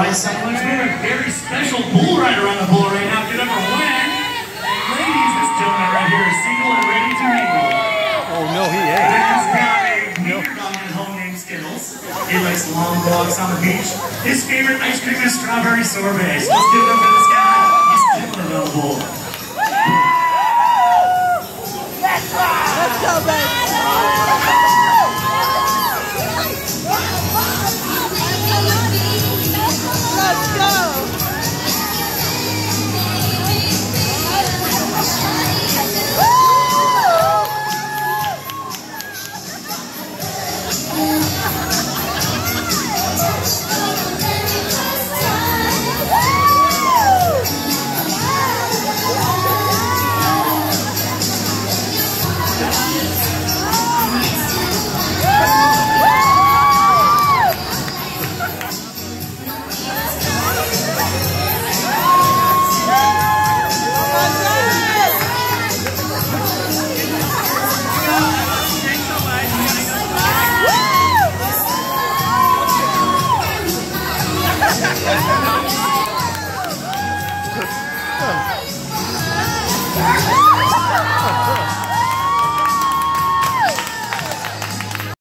right? We have a very special bull rider on the bull right now. Get number one. Ladies, this gentleman right here is single and ready to mingle. Oh, no, he ain't. He's got a wiener dog at home named Skittles. He likes long walks on the beach. His favorite ice cream is strawberry sorbet. So let's give him Yeah.